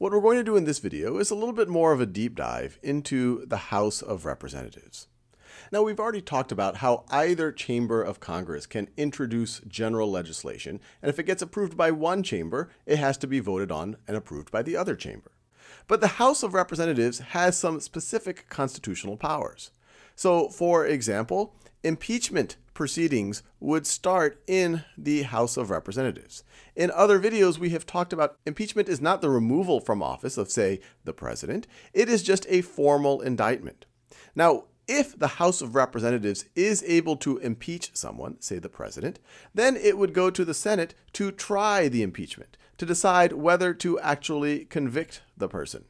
What we're going to do in this video is a little bit more of a deep dive into the House of Representatives. Now, we've already talked about how either chamber of Congress can introduce general legislation, and if it gets approved by one chamber, it has to be voted on and approved by the other chamber. But the House of Representatives has some specific constitutional powers. So, for example, impeachment proceedings would start in the House of Representatives. In other videos, we have talked about impeachment is not the removal from office of, say, the president, it is just a formal indictment. Now, if the House of Representatives is able to impeach someone, say the president, then it would go to the Senate to try the impeachment, to decide whether to actually convict the person.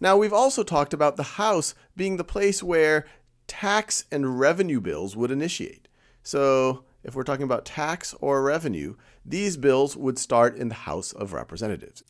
Now, we've also talked about the House being the place where tax and revenue bills would initiate. So if we're talking about tax or revenue, these bills would start in the House of Representatives.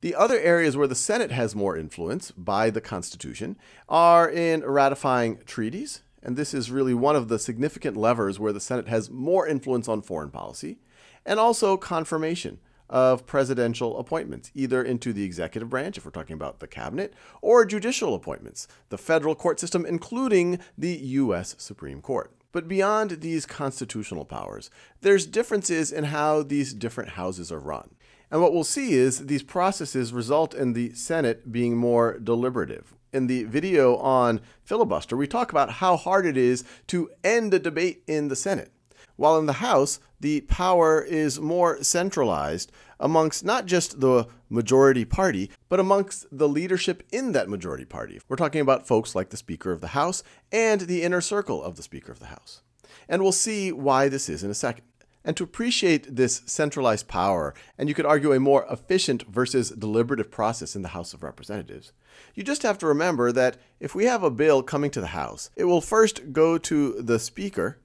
The other areas where the Senate has more influence by the Constitution are in ratifying treaties, and this is really one of the significant levers where the Senate has more influence on foreign policy, and also confirmation of presidential appointments, either into the executive branch, if we're talking about the cabinet, or judicial appointments, the federal court system, including the U.S. Supreme Court. But beyond these constitutional powers, there's differences in how these different houses are run. And what we'll see is these processes result in the Senate being more deliberative. In the video on filibuster, we talk about how hard it is to end a debate in the Senate. While in the House, the power is more centralized amongst not just the majority party, but amongst the leadership in that majority party. We're talking about folks like the Speaker of the House and the inner circle of the Speaker of the House. And we'll see why this is in a second. And to appreciate this centralized power, and you could argue a more efficient versus deliberative process in the House of Representatives, you just have to remember that if we have a bill coming to the House, it will first go to the Speaker,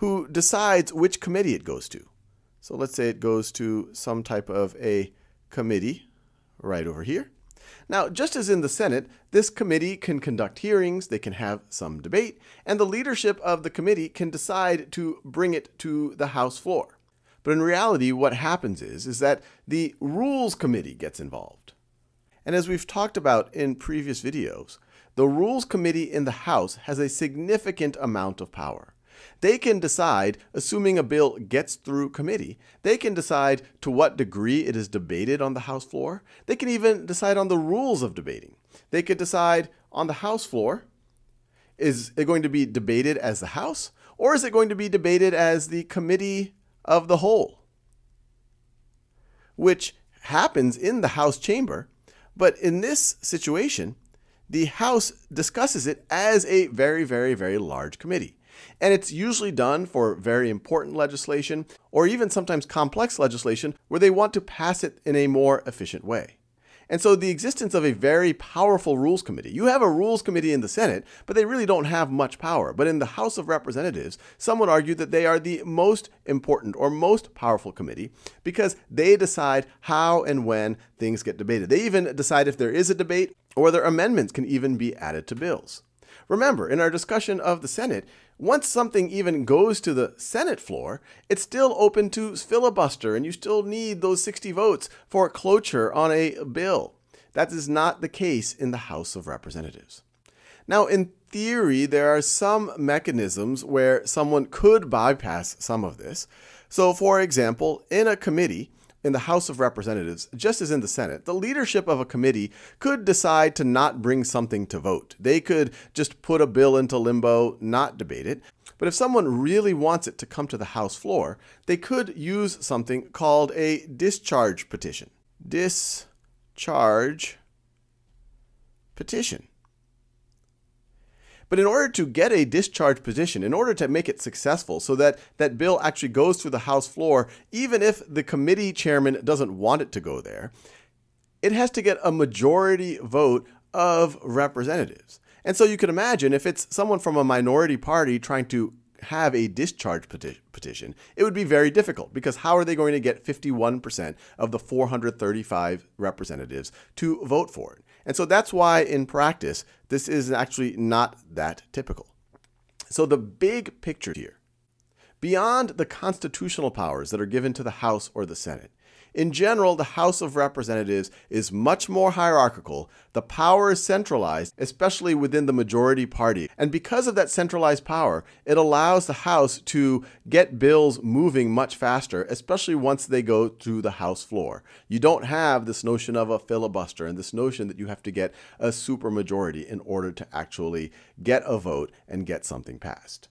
who decides which committee it goes to. So let's say it goes to some type of a committee right over here. Now, just as in the Senate, this committee can conduct hearings, they can have some debate, and the leadership of the committee can decide to bring it to the House floor. But in reality, what happens is, is that the Rules Committee gets involved. And as we've talked about in previous videos, the Rules Committee in the House has a significant amount of power. They can decide, assuming a bill gets through committee, they can decide to what degree it is debated on the House floor. They can even decide on the rules of debating. They could decide on the House floor is it going to be debated as the House, or is it going to be debated as the committee of the whole? Which happens in the House chamber, but in this situation, the House discusses it as a very, very, very large committee. And it's usually done for very important legislation or even sometimes complex legislation where they want to pass it in a more efficient way. And so the existence of a very powerful rules committee. You have a rules committee in the Senate, but they really don't have much power. But in the House of Representatives, some would argue that they are the most important or most powerful committee because they decide how and when things get debated. They even decide if there is a debate or whether amendments can even be added to bills. Remember, in our discussion of the Senate, once something even goes to the Senate floor, it's still open to filibuster, and you still need those 60 votes for cloture on a bill. That is not the case in the House of Representatives. Now, in theory, there are some mechanisms where someone could bypass some of this. So, for example, in a committee, in the House of Representatives, just as in the Senate, the leadership of a committee could decide to not bring something to vote. They could just put a bill into limbo, not debate it. But if someone really wants it to come to the House floor, they could use something called a discharge petition. Discharge petition. But in order to get a discharge petition, in order to make it successful so that that bill actually goes through the House floor, even if the committee chairman doesn't want it to go there, it has to get a majority vote of representatives. And so you can imagine if it's someone from a minority party trying to have a discharge peti petition, it would be very difficult because how are they going to get 51% of the 435 representatives to vote for it? And so that's why in practice, this is actually not that typical. So the big picture here, beyond the constitutional powers that are given to the House or the Senate, In general, the House of Representatives is much more hierarchical. The power is centralized, especially within the majority party. And because of that centralized power, it allows the House to get bills moving much faster, especially once they go to the House floor. You don't have this notion of a filibuster and this notion that you have to get a supermajority in order to actually get a vote and get something passed.